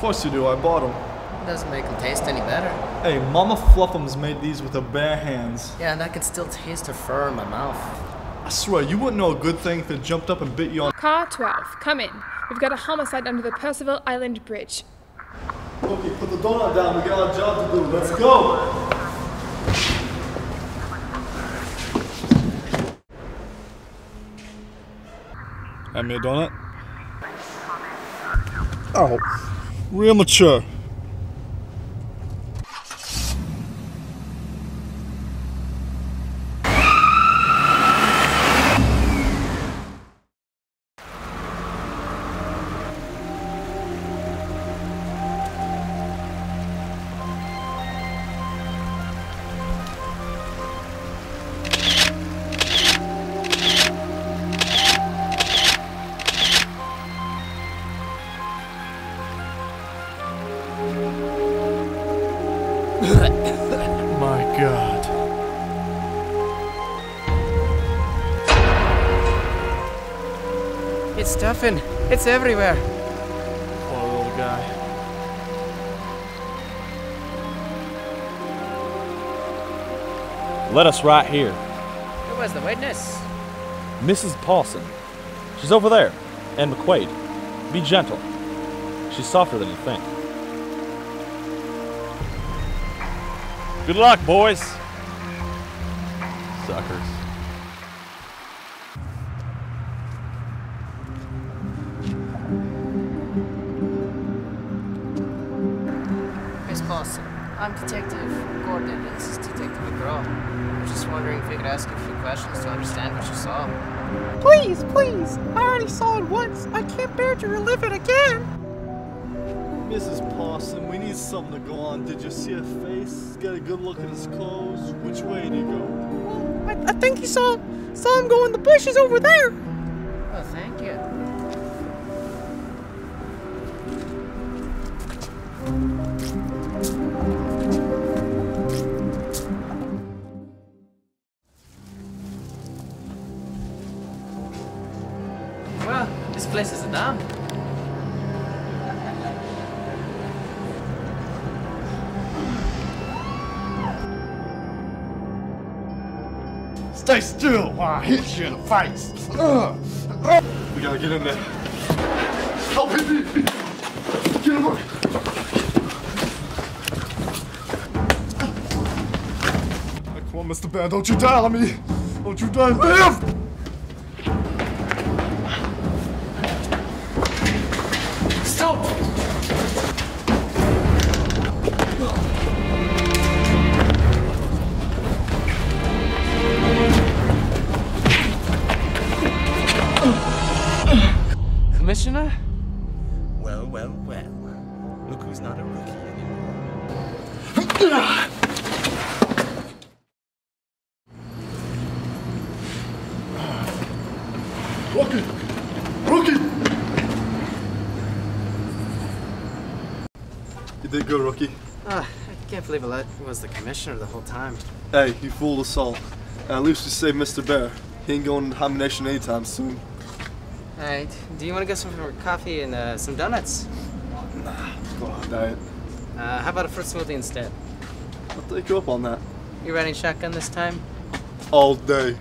course you do, I bought them. It Doesn't make them taste any better. Hey, Mama Fluffums made these with her bare hands. Yeah, and I can still taste her fur in my mouth. I swear, you wouldn't know a good thing if it jumped up and bit you on. Car 12, come in. We've got a homicide under the Percival Island Bridge. Okay, put the donut down. We got a job to do. Let's go. Hand me a donut. Oh, real mature. It's stuffing. It's everywhere. Poor little guy. Let us right here. Who was the witness? Mrs. Paulson. She's over there. And McQuaid. Be gentle. She's softer than you think. Good luck, boys. Suckers. Miss Paulson. I'm Detective Gordon, and this is Detective McGraw. I was just wondering if we could ask you a few questions to understand what you saw. Please, please. I already saw it once. I can't bear to relive it again. Mrs. Parson, we need something to go on. Did you see her face? Get a good look at his clothes. Which way did he go? Well, I, I think you saw saw him go in the bushes over there. Oh, thank you. Well, this place is a dump. Stay still while I hit you in the face. Ugh. We gotta get in there. Help me. Mr. Bear, don't you die on me. Don't you die. Live! Stop! Commissioner? Well, well, well. Look who's not a rookie anymore. Rookie. Rookie. You did good, rookie. Ah, I can't believe it was the commissioner the whole time. Hey, you fooled us all. At least you saved Mr. Bear. He ain't going to Domination anytime soon. Alright, do you want to get some coffee and uh, some donuts? Go on, diet. Uh, how about a fruit smoothie instead? I'll take you up on that. You riding shotgun this time? All day.